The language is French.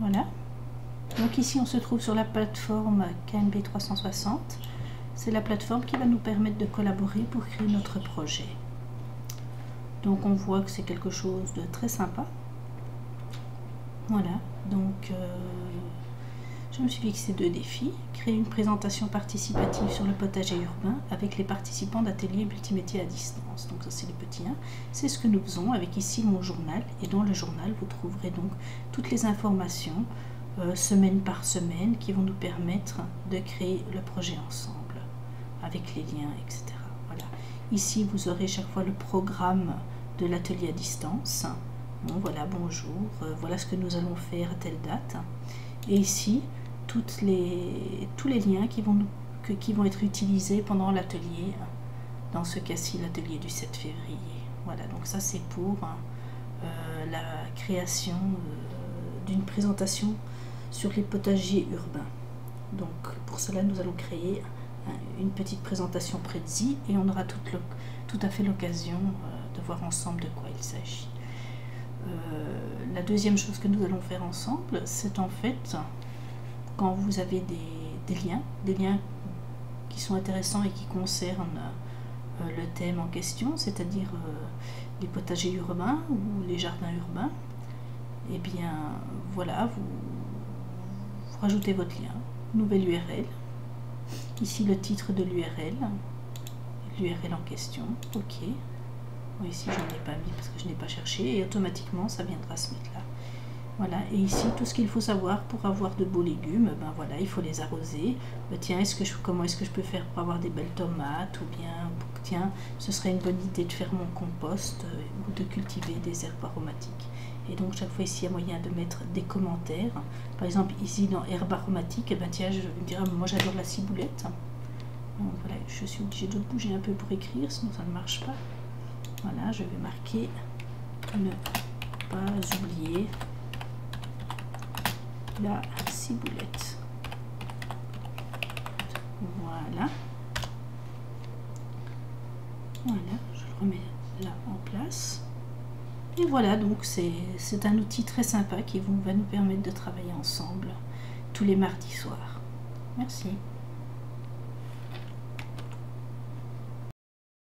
Voilà. Donc ici, on se trouve sur la plateforme KNB 360. C'est la plateforme qui va nous permettre de collaborer pour créer notre projet. Donc on voit que c'est quelque chose de très sympa. Voilà, donc euh, je me suis fixé deux défis. Créer une présentation participative sur le potager urbain avec les participants d'ateliers multimétiers à distance. Donc ça c'est le petit 1. C'est ce que nous faisons avec ici mon journal. Et dans le journal, vous trouverez donc toutes les informations euh, semaine par semaine qui vont nous permettre de créer le projet ensemble avec les liens, etc. Voilà. Ici, vous aurez chaque fois le programme de l'atelier à distance. Bon, voilà, bonjour, euh, voilà ce que nous allons faire à telle date. Et ici, les, tous les liens qui vont, que, qui vont être utilisés pendant l'atelier, dans ce cas-ci l'atelier du 7 février. Voilà, donc ça c'est pour euh, la création euh, d'une présentation sur les potagers urbains. Donc pour cela nous allons créer une petite présentation Prezi et on aura tout, à fait l'occasion euh, de voir ensemble de quoi il s'agit. La deuxième chose que nous allons faire ensemble, c'est en fait quand vous avez des, liens, des liens qui sont intéressants et qui concernent euh, le thème en question, c'est-à-dire les potagers urbains ou les jardins urbains, et eh bien voilà, vous rajoutez votre lien, nouvelle URL, Ici le titre de l'URL, l'URL en question, ok. ici je n'en ai pas mis parce que je n'ai pas cherché et automatiquement ça viendra se mettre là. Voilà, et ici tout ce qu'il faut savoir pour avoir de beaux légumes, ben voilà, il faut les arroser. Ben tiens, est-ce que je, comment est-ce que je peux faire pour avoir des belles tomates Ou bien, tiens, ce serait une bonne idée de faire mon compost euh, ou de cultiver des herbes aromatiques. Et donc chaque fois ici, il y a moyen de mettre des commentaires. Par exemple, ici dans herbe aromatique, eh ben, tiens, je vais dire, moi j'adore la ciboulette. Donc voilà, je suis obligée de bouger un peu pour écrire, sinon ça ne marche pas. Voilà, je vais marquer ne pas oublier la ciboulette. Voilà. Voilà, je le remets là en place. Et voilà, donc c'est un outil très sympa qui va nous permettre de travailler ensemble tous les mardis soirs. Merci.